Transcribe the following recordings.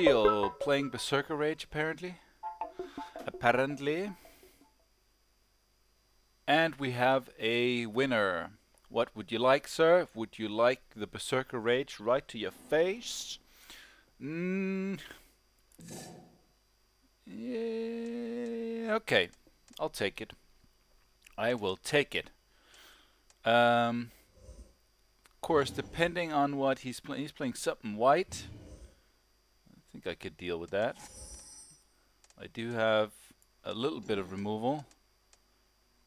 Playing Berserker Rage apparently. Apparently. And we have a winner. What would you like, sir? Would you like the Berserker Rage right to your face? Mm. Yeah, okay. I'll take it. I will take it. Um, of course, depending on what he's playing, he's playing something white. I think I could deal with that. I do have a little bit of removal.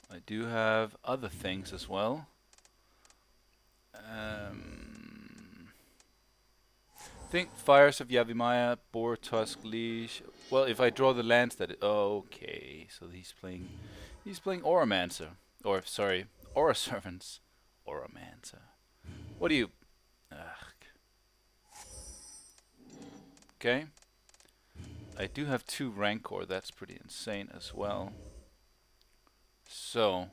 I do have other things as well. Um, think Fires of Yavimaya, Boartusk Liege. Well, if I draw the lands, that okay. So he's playing, he's playing Auramancer, or sorry, Aura Servants, Auramancer. What do you? Ugh. Okay. I do have two Rancor. That's pretty insane as well. So,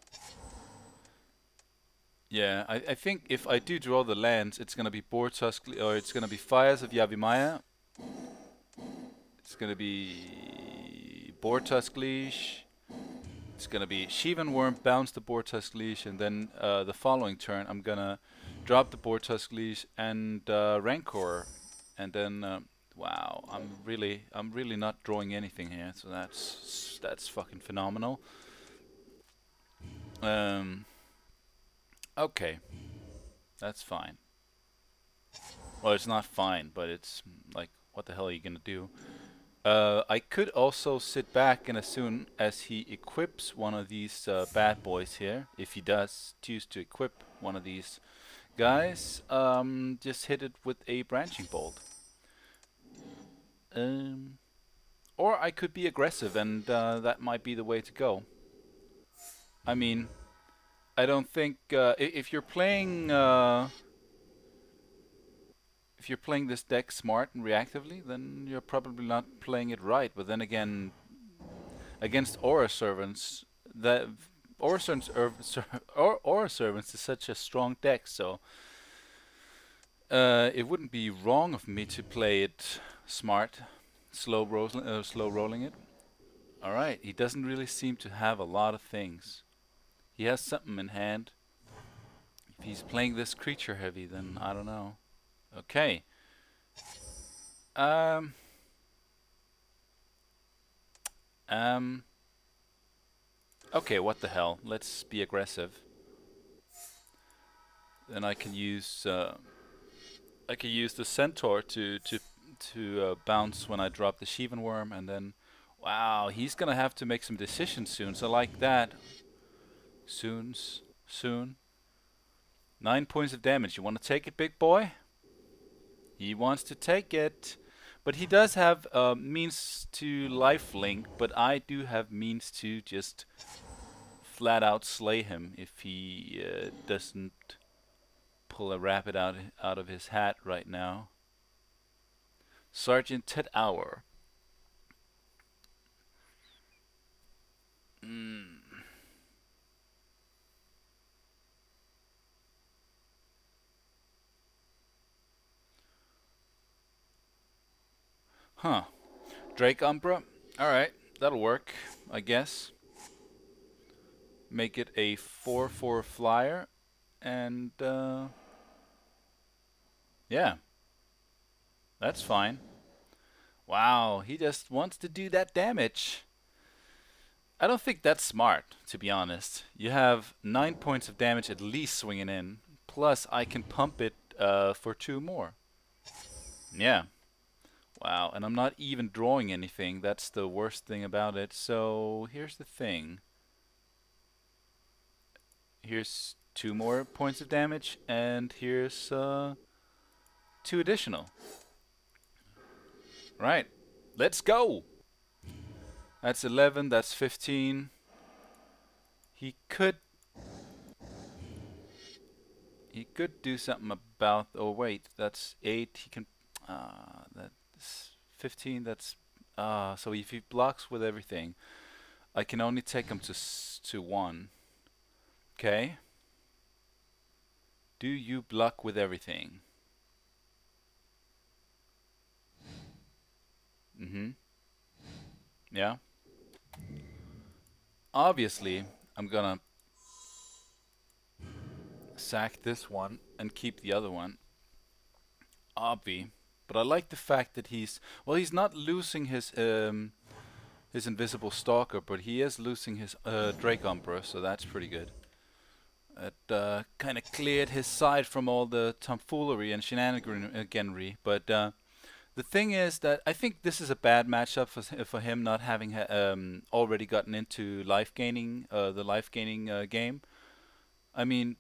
yeah, I, I think if I do draw the lands, it's gonna be Boar Tusk, or it's gonna be Fires of Yavimaya. It's gonna be Boartusk Liege. It's gonna be Shivan Wurm, bounce the Boartusk Liege, and then uh, the following turn I'm gonna drop the Boartusk Liege and uh, Rancor, and then uh, wow, I'm really I'm really not drawing anything here, so that's that's fucking phenomenal. Um, Okay. That's fine. Well, it's not fine, but it's like, what the hell are you gonna do? Uh, I could also sit back and as soon as he equips one of these uh, bad boys here, if he does choose to equip one of these guys, um, just hit it with a branching bolt. Um, or I could be aggressive and uh, that might be the way to go. I mean, I don't think uh, if you're playing uh, if you're playing this deck smart and reactively, then you're probably not playing it right. But then again, against Aura Servants, that Aura Servants, Aura Servants is such a strong deck, so uh, it wouldn't be wrong of me to play it smart, slow, ro uh, slow rolling it. All right, he doesn't really seem to have a lot of things. He has something in hand. If he's playing this creature heavy, then I don't know. Okay. Um. Um. Okay, what the hell? Let's be aggressive. Then I can use uh, I can use the centaur to to to uh, bounce when I drop the Shivan wurm, and then wow, he's gonna have to make some decisions soon. So like that, Soon, soon. Nine points of damage. You want to take it, big boy? He wants to take it. But he does have uh, means to lifelink, but I do have means to just flat out slay him if he uh, doesn't pull a rapid out out of his hat right now. Sergeant Ted Hour. Hmm. Huh. Drake Umbra? Alright, that'll work, I guess. Make it a 4-4 flyer, and, uh, yeah. That's fine. Wow, he just wants to do that damage. I don't think that's smart, to be honest. You have 9 points of damage at least swinging in, plus I can pump it uh, for 2 more. Yeah. Wow, and I'm not even drawing anything. That's the worst thing about it. So here's the thing. Here's two more points of damage, and here's uh, two additional. Right, let's go! That's 11, that's 15. He could... He could do something about... Oh wait, that's 8. He can... Uh, that's 15, that's... Uh, so if he blocks with everything, I can only take him to, to 1. Okay. Do you block with everything? Mm-hmm. Yeah. Obviously, I'm gonna sack this one and keep the other one. Obvi. But I like the fact that he's well he's not losing his um his invisible stalker, but he is losing his uh, Drake Umbra, so that's pretty good. It uh, kind of cleared his side from all the tomfoolery and shenaniganry, but uh, the thing is that I think this is a bad matchup for for him not having um, already gotten into life gaining, uh, the life gaining uh, game. I mean,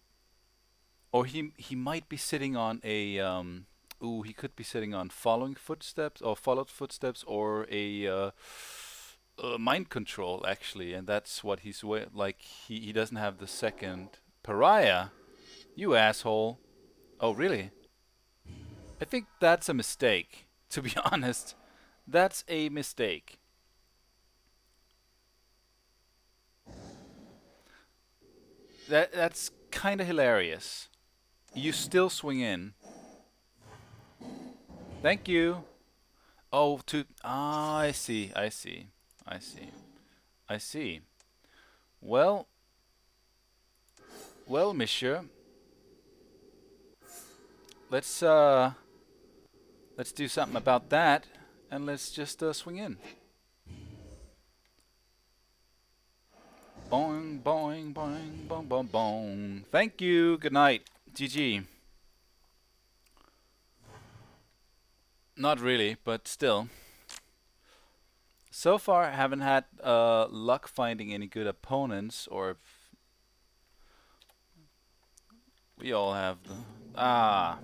or he he might be sitting on a um, ooh he could be sitting on following footsteps or followed footsteps or a uh, uh, mind control actually, and that's what he's like. He he doesn't have the second pariah. You asshole. Oh really? I think that's a mistake. To be honest, that's a mistake. That that's kind of hilarious. You still swing in. Thank you. Oh, to ah, I see, I see. I see. I see. Well, well, monsieur. Let's uh, let's do something about that, and let's just uh, swing in. Boing, boing, boing, boing, boing, boing. Thank you. Good night. GG. Not really, but still. So far, I haven't had uh, luck finding any good opponents, or we all have the ah